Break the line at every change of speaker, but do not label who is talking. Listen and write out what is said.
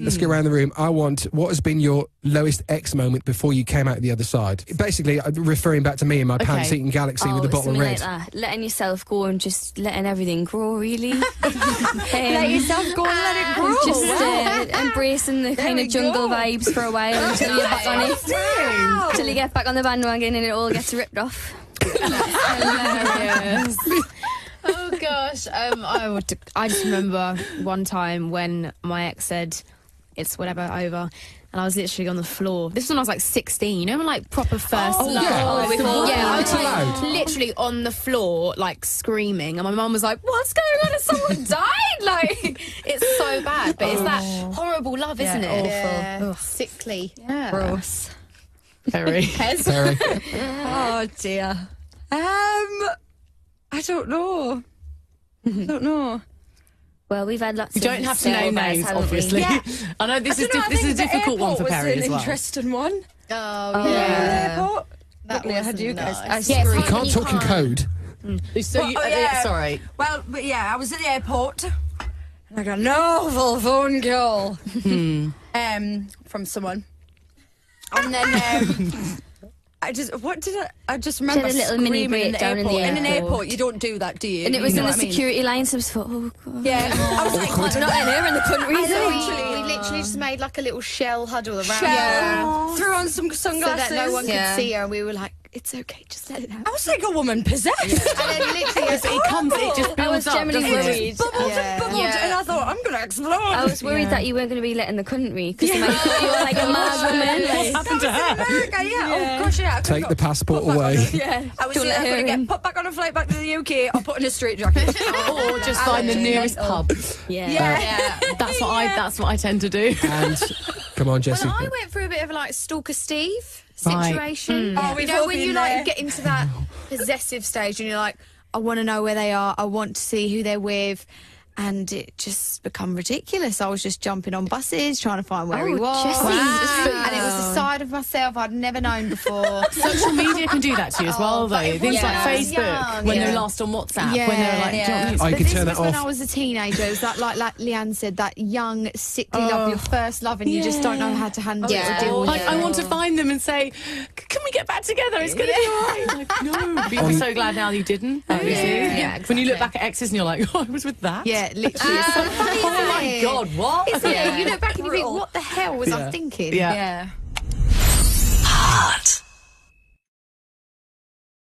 Let's go around the room. I want what has been your lowest X moment before you came out the other side. Basically, uh, referring back to me in my pants eating galaxy with a bottle of red.
Oh, Like that. Letting yourself go and just letting everything grow, really. Um,
Let yourself go and let it grow.
Just uh, embracing the kind of jungle
go.
vibes for a while until you get back on it. Until you get back on the bandwagon and it all gets ripped off.
Oh gosh, um, I would. I just remember one time when my ex said, "It's whatever over," and I was literally on the floor. This was when I was like 16. You know, when like proper first love.
yeah.
Oh,
It's the
yeah, I was
Too
like
loud.
literally on the floor, like screaming, and my mum was like, "What's going on? Has someone died?" Like it's so bad, but it's that horrible love, isn't it?
Yeah. Sickly.
Yeah.
Gross.
Very.
Very.
Oh dear. Um, I don't know. I don't know.
Well, we've had lots
You don't have to
single
name names,
haven't
obviously.
Yeah.
I know this
I
is
know,
dif- this is a difficult one for
airport
Perrie
was
as
an
well.
interesting one.
Oh
Yeah. Airport. Luckily, I had you guys.
nice.
I
Yes.
You can't talk in code.
So you,
Oh,
uh,
yeah.
sorry.
Well, but yeah, I was at the airport. And I got an awful phone call um, from someone. And then um, I just, what did I, I just remember
a little mini
screaming in the
breakdown in
airport.
the
In an
airport.
airport, you don't do that, do you?
And it
You
was
know
in the
what I mean?
security line, so I was thought, oh, God.
Yeah, I was like,
We're not in here in the country.
I
is it?
literally-
We literally just made like a little shell huddle around
Shell, threw on some
her
sunglasses.
so that no one
Yeah.
could see her, and we were like, "It's okay, just let it out."
I was like a woman possessed.
And then literally, as
It comes, it just
I
builds
was
up,
generally
doesn't it?
worried.
bubbled
Yeah.
and bubbled,
Yeah.
and I thought I'm gonna explode.
I was worried that you weren't going to be let in the country because they might thought you were like a mad woman.
What's happened to her?
America, yeah. Oh gosh, yeah. I
Take
got
the passport
put back on
away.
a-
Yeah.
I was
Don't
either going
her
to get put back on a flight back to the UK or put in a straight jacket.
Or just find the nearest pub.
Yeah.
yeah.
That's what I. That's what I tend to do.
And come on, Jesy.
Well, I went through a bit of like stalker Steve
Right.
situation. Hmm.
Oh,
You
we've
know
all
when
been
you
there.
like get into that possessive stage and you're like, I want to know where they are. I want to see who they're with. And it just become ridiculous. I was just jumping on buses, trying to find where he
Oh,
was.
Jesy. Wow.
And it was a side of myself I'd never known before.
Social media can do that to you as well,
Oh,
though. Things
was
like
when I was
Facebook,
young,
when
yeah.
they're last on WhatsApp,
Yeah,
when they're like, do you know what I mean?
Oh,
but
can
this
turn
was
that
when
off.
I was a teenager. It was that, like, like Leigh-Anne said, that young, sickly oh, love, your first love, and you just don't know how to handle
Yeah.
it or deal with
Like,
it.
I want to find them and say, "C- "Can we get back together? It's going to be all right." Like, no, but you're so glad now you didn't. Oh, obviously.
Yeah,
When you look back at exes and you're like, "Oh, I was with that."
Yeah, literally. It's so funny.
Oh my god, what?
Isn't it? You look back and you think, what the hell was
Yeah.
I thinking?
Yeah.
yeah.
Hot.